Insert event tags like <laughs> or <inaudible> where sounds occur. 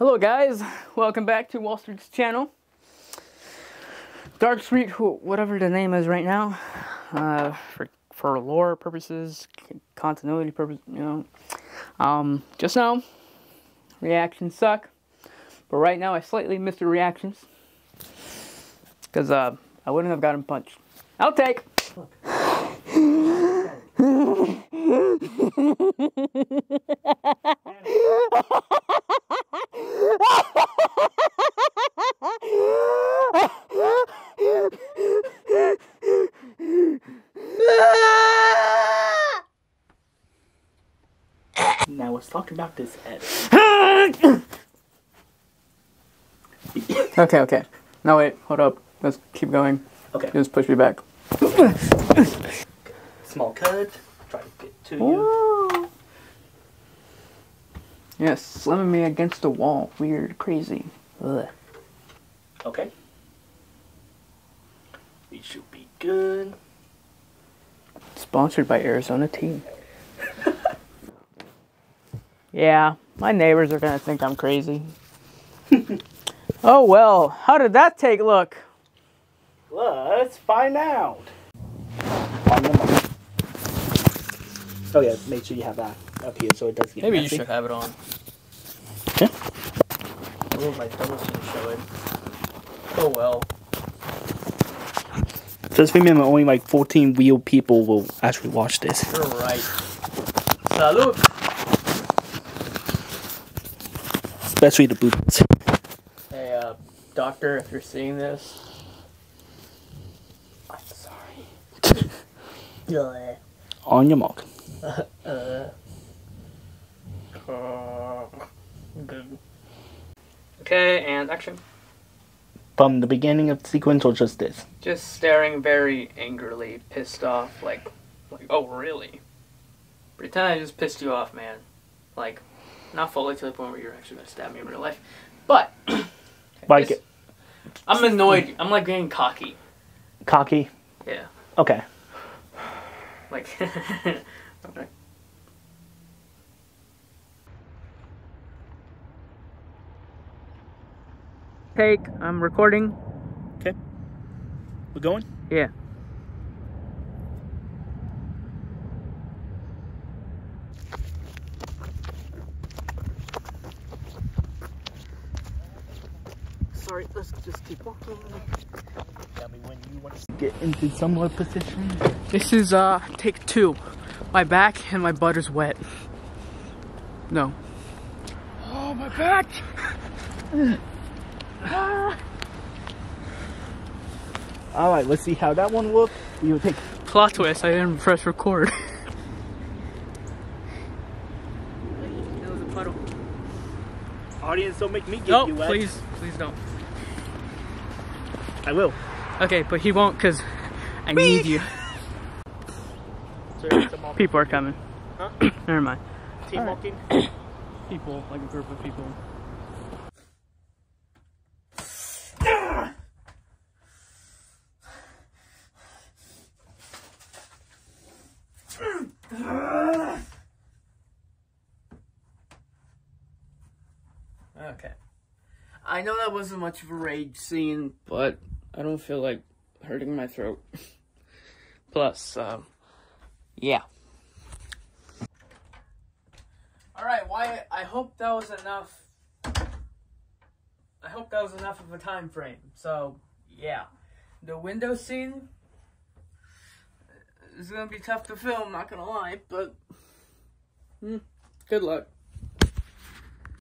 Hello guys, welcome back to WalStreet's channel. Dark Street, whatever the name is right now, uh, for for lore purposes, continuity purposes, you know. Um, just know, reactions suck, but right now I slightly missed the reactions because uh, I wouldn't have gotten punched. I'll take. <laughs> <laughs> <laughs> now let's talk about this edit. okay, okay. No, wait, hold up. Let's keep going. Okay. Just push me back. Small cut. Try to get to you. Yes, slamming me against the wall. Weird, crazy. Ugh. Okay. We should be good. Sponsored by Arizona Tea. Yeah, my neighbors are gonna think I'm crazy. <laughs> oh well, how did that take look? Let's find out. Oh yeah, make sure you have that up here so it does get Maybe messy. you should have it on. Yeah. Oh, my thumbs didn't show it. Oh well. Just remember, only like 14 real people will actually watch this. You're right. Salute. Especially the boots. Hey, uh, doctor, if you're seeing this, I'm sorry. <laughs> On your mark. Uh, good. Okay, and action. From the beginning of the sequence or just this? Just staring very angrily, pissed off, like, like, oh really? Pretend I just pissed you off, man. Like, not fully to the point where you're actually gonna stab me in real life, but <clears throat> Like just- I'm annoyed. I'm like getting cocky. cocky? Yeah, Okay. like. <laughs> okay. Take. I'm recording. Okay. We're going? Yeah. Sorry, let's just keep walking. Tell me when you want to get into similar position. This is uh take two. My back and my butt is wet. No. Oh my back! <laughs> Alright, let's see how that one looks. You take Plot twist, I didn't press record. that was a puddle. audience, don't make me get No, you wet. please, please don't. I will. Okay, but he won't because I need you. People are coming. Huh? Never mind. Team Alright. walking. People, like a group of people. Okay. I know that wasn't much of a rage scene, but I don't feel like hurting my throat. <laughs> Plus, um, yeah. Alright, Wyatt, I hope that was enough. I hope that was enough of a time frame. So, yeah. The window scene is gonna be tough to film, not gonna lie, but hmm, good luck.